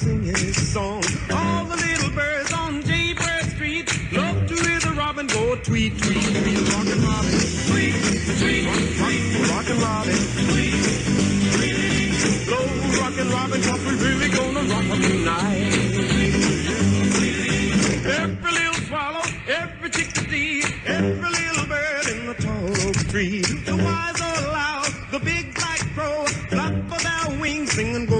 singing his song. All the little birds on Jaybird Street love to hear the robin go tweet, tweet, tweet. Rockin' Robin, tweet, tweet, rock, rockin' Robin, tweet, tweet. Blow rockin' Robin, cause we really gonna rock 'em tonight. Every little swallow, every chickadee, every little bird in the tall oak tree. The wise or loud, the big black crow, flap of their wings, sing and go,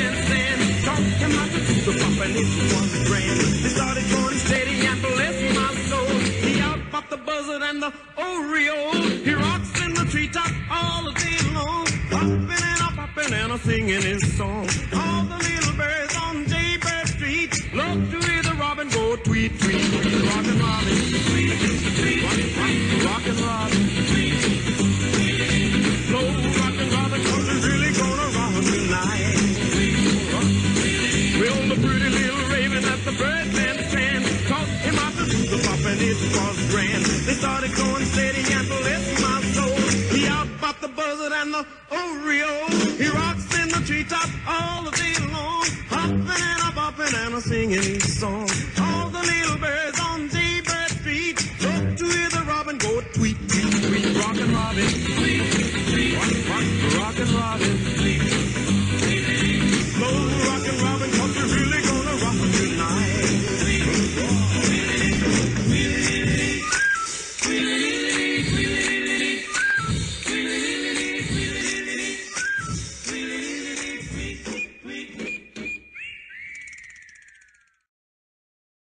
and it was grand. They started going steady and bless my soul. He outpopped the buzzard and the oriole. He rocks in the treetop all the day long, popping and a popping and a singing his song. All the little birds on Jaybird Street love to hear the robin go tweet tweet the birdland stand taught him do the pop and it was grand. They started going steady and bless my soul. He outpopped the buzzard and the oriole. He rocks in the treetop all the day long, hopping and a bopping and a singing his song.